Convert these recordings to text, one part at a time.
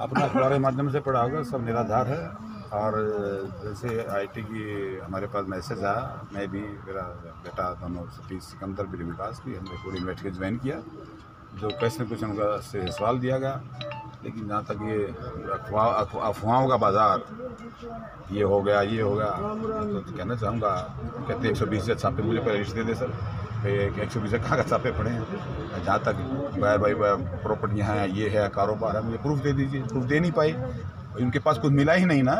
अपना अखबार के माध्यम से पढ़ा होगा सब निराधार है। और जैसे आईटी की हमारे पास मैसेज आया मैं भी मेरा बेटा दोनों सतीश सिकंदर भी विकास भी हमने पूरी बैठ के ज्वाइन किया जो क्वेश्चन कुछ उनका से सवाल दिया गया। लेकिन जहाँ तक ये अफवाह अफवाहों का बाज़ार ये हो गया ये हो गया तो, कहना चाहूँगा कहते एक सौ बीस से छापे मुझे पहले दे दे सर। एक सौ बीस कहाँ का छापे पड़े हैं। जहाँ तक भाई भाई प्रॉपर्टियाँ हैं, ये है, कारोबार है, मुझे प्रूफ दे दीजिए। प्रूफ दे नहीं पाई उनके पास कुछ मिला ही नहीं ना।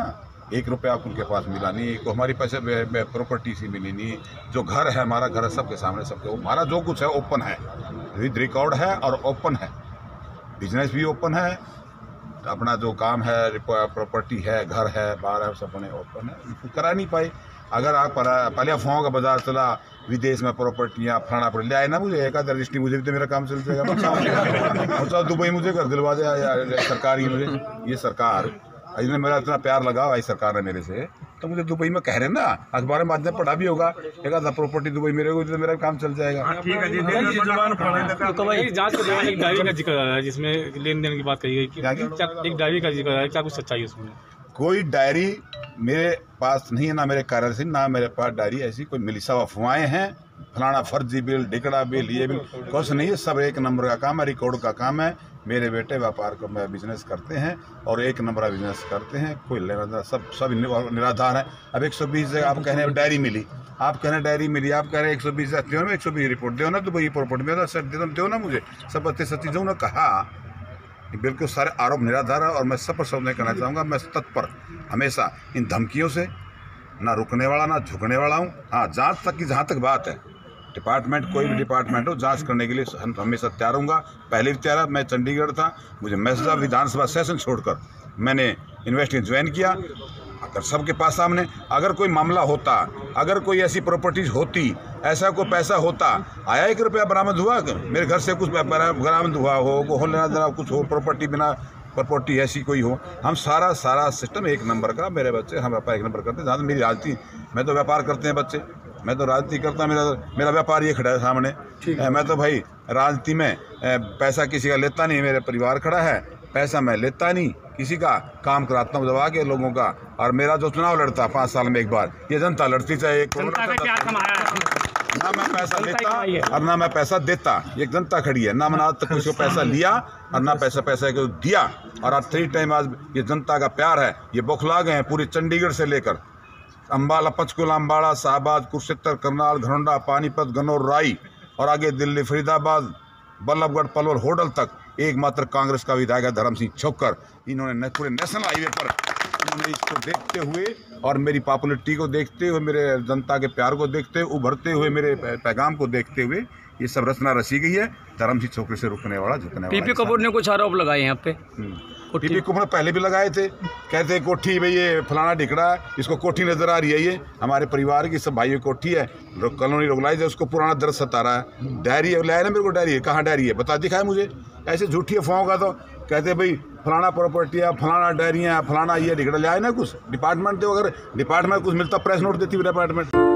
एक रुपया उनके पास मिला नहीं। को हमारी पैसे प्रॉपर्टी सी मिली नहीं। जो घर है, हमारा घर है, सबके सामने सबके हमारा जो कुछ है ओपन है। विद रिकॉर्ड है और ओपन है। बिज़नेस भी ओपन है। अपना जो काम है प्रॉपर्टी है, घर है, बाहर है, सब बने ओपन है इनको करा नहीं पाए। अगर आप पहले अफवाहों का बाज़ार चला, विदेश में प्रॉपर्टियाँ फलाना पड़े ले आए ना मुझे, एक आधा रजिस्ट्री मुझे भी तो मेरा काम चल जाएगा दुबई मुझे कर दिलवा दे सरकार ही मुझे। ये सरकार इसने मेरा इतना प्यार लगा भाई सरकार ने मेरे से। तो मुझे दुबई में कह रहे हैं ना अखबार में आदमी पढ़ा भी होगा। एक आधा प्रॉपर्टी दुबई में को तो मेरा काम चल जाएगा। तो डायरी का ज़िक्र है जिसमें लेन देन की बात कही गई एक डायरी का ज़िक्र आया है क्या कुछ सच्चाई है उसमें? कोई डायरी मेरे पास नहीं है, ना मेरे कार्यालय से, ना मेरे पास डायरी ऐसी कोई मिली सब अफवाहें हैं। फलाना फर्जी बिल, डिकड़ा बिल, ये बिल, कुछ नहीं है, सब एक नंबर का काम है, रिकॉर्ड का काम है। मेरे बेटे व्यापार को मैं बिज़नेस करते हैं और एक नंबर का बिज़नेस करते हैं। कोई लेना देना, सब सब निराधार है। अब एक सौ बीस आप कह रहे हैं, डायरी मिली। आप कह रहे डायरी मिली, आप कह रहे हैं, एक सौ बीस ना, एक सौ बीस रिपोर्ट दो ना तो वही रिपोर्ट में सर दे दो ना मुझे। सब बत्तीस सत्तीस जो उन्होंने कहा बिल्कुल सारे आरोप निराधार है और मैं सब पर नहीं करना चाहूँगा। मैं तत्पर, हमेशा इन धमकियों से ना रुकने वाला, ना झुकने वाला हूँ। हाँ जाँच तक की जहाँ तक बात है, डिपार्टमेंट कोई भी डिपार्टमेंट हो, जाँच करने के लिए हम हमेशा तैयार हूँगा पहले भी तैयार है, मैं चंडीगढ़ था, मुझे मैसदा विधानसभा सेशन छोड़कर मैंने इन्वेस्टिंग ज्वाइन किया। अगर सबके पास सामने, अगर कोई मामला होता, अगर कोई ऐसी प्रॉपर्टीज़ होती ऐसा कोई पैसा होता। आया एक रुपया बरामद हुआ? मेरे घर से कुछ बरा- बरामद हुआ हो को हो लेना देना कुछ हो प्रॉपर्टी बिना प्रॉपर्टी ऐसी कोई हो। हम सारा सारा सिस्टम एक नंबर का मेरे बच्चे हम व्यापार एक नंबर करते हैं। जहाँ तक मेरी राजनीति मैं तो व्यापार करते हैं बच्चे। मैं तो राजनीति करता मेरा मेरा व्यापार ये खड़ा है सामने। मैं तो भाई राजनीति में पैसा किसी का लेता नहीं मेरा परिवार खड़ा है। पैसा मैं लेता नहीं किसी का काम कराता हूँ दबा के लोगों का। और मेरा जो चुनाव लड़ता है पाँच साल में एक बार ये जनता लड़ती चाहे ना मैं पैसा लेता और ना मैं पैसा देता। ये जनता खड़ी है। ना मैंने आज तक किसी को पैसा लिया और ना पैसा पैसा को दिया। और आज थ्री टाइम आज ये जनता का प्यार है। ये बौखला गए हैं पूरे चंडीगढ़ से लेकर। अम्बाला पंचकुला अम्बाड़ा शाहबाद कुरुक्षेत्र करनाल घरौंडा पानीपत गनौर राई और आगे दिल्ली फरीदाबाद बल्लभगढ़ पलवल होटल तक। एकमात्र कांग्रेस का विधायक है धर्म सिंह छोकर इन्होंने पूरे नेशनल हाईवे पर इन्होंने इसको देखते हुए और मेरी पॉपुलरिटी को देखते हुए, मेरे जनता के प्यार को देखते हुए उभरते हुए मेरे पैगाम को देखते हुए ये सब रचना रची गई है। धर्म सिंह छोकरे से रुकने वाला झुकने वाला पीपी कपूर ने कुछ आरोप लगाए यहाँ पे? कोठी- पीपी कुमार पहले भी लगाए थे। कहते हैं कोठी भाई ये फलाना ढिकड़ा है इसको कोठी नज़र आ रही है ये। हमारे परिवार की सब भाइयों कोठी है। कॉलोनी रोगलाई है उसको पुराना दर्द सता रहा है। डायरी है लाया ना मेरे को डायरी है। कहाँ डायरी है? बता दिखाए मुझे। ऐसे झूठी अफवाहों का तो कहते हैं भाई फलाना प्रॉपर्टी है फलाना डायरी है फलाना ये ढिकड़ा ले आए ना कुछ? डिपार्टमेंट दो अगर डिपार्टमेंट कुछ मिलता प्रेस नोट देती डिपार्टमेंट।